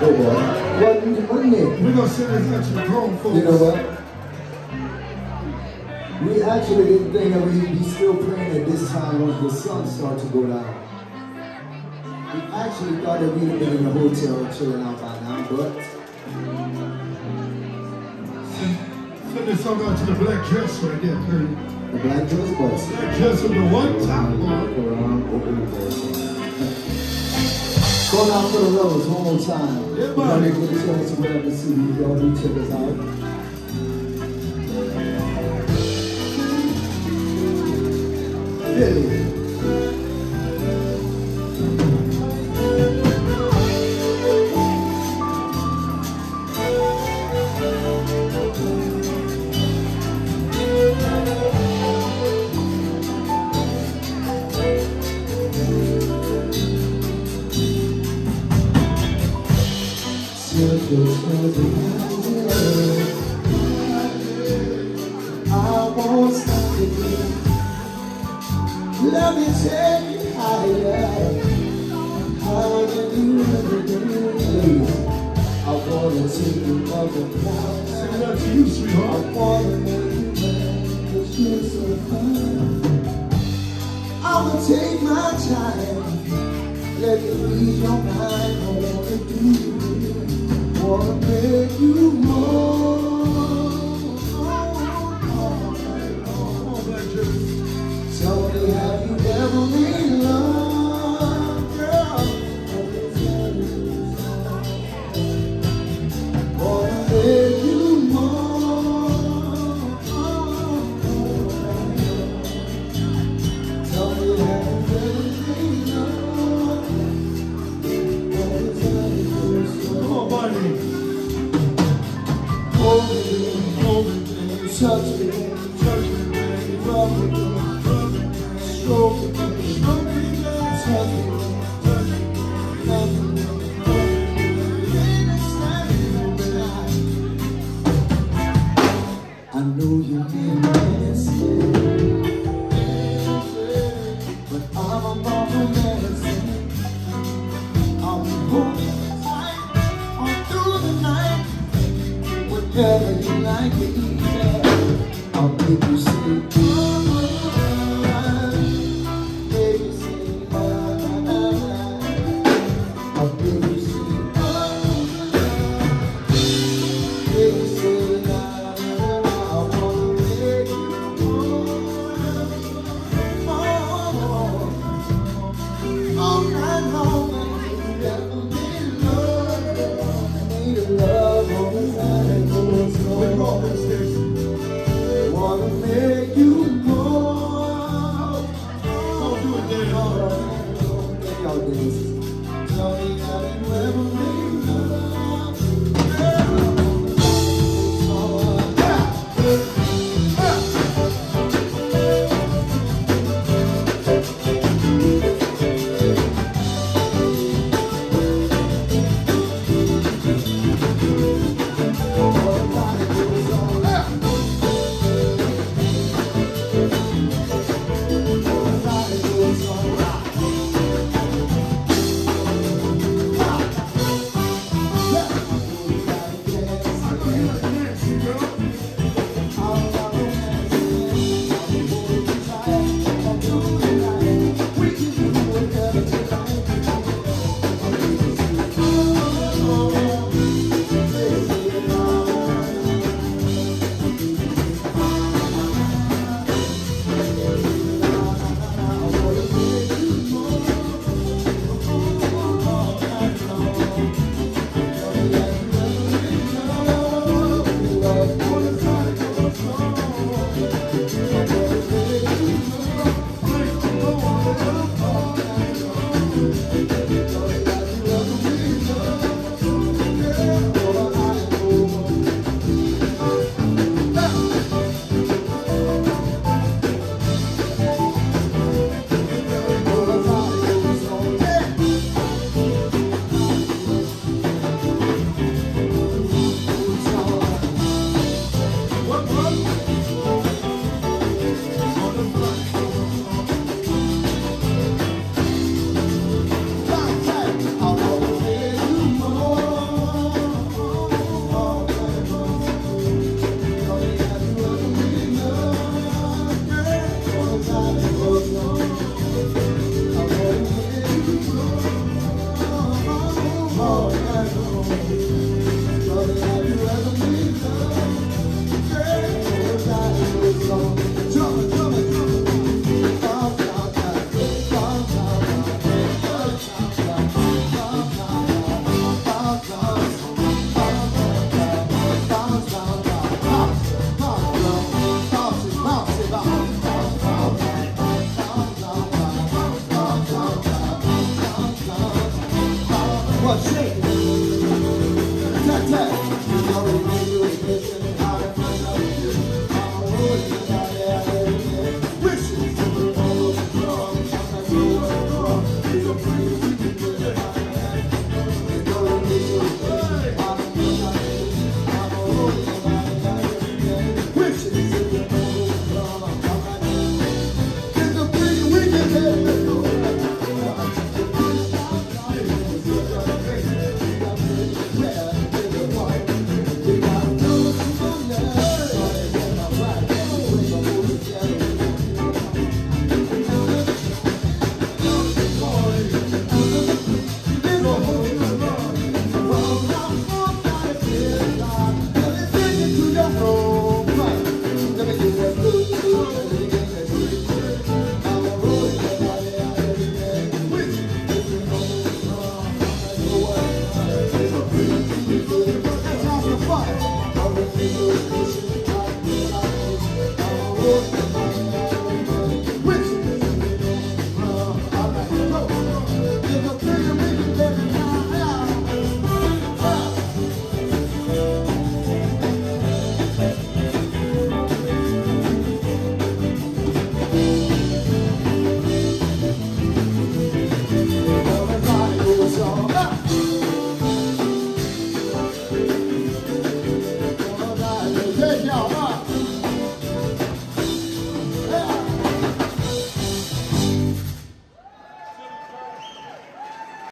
Boy. What you money? We're gonna send this out to the grown folks. You know what? We actually didn't think that we'd be still playing at this time once the sun started to go down. We actually thought that we'd have been in the hotel chilling out by now, but Send this song out to the black dress right there, Kurt. the black dress boss. The black dress with the one top on. Open the door. Going out for the roads one more time. Yeah, We're gonna get a chance to grab the CD. Y'all do check us out. Billy. Won't stop again. Let me take you higher, higher than you ever. I wanna take you up and down. Send it to you, I wanna make you mine, 'cause you're so fine. I'ma take my time, let me ease your mind. I wanna do it, wanna make you more. Touch me, Touch me, rub me, Rub it, stroke me, Stroke me, touch me, Touch me, love me. I know you mean this, but I'm a bubble dancing. I'll be holding tight all through the night. Whenever you like it, yeah. I'll make you say,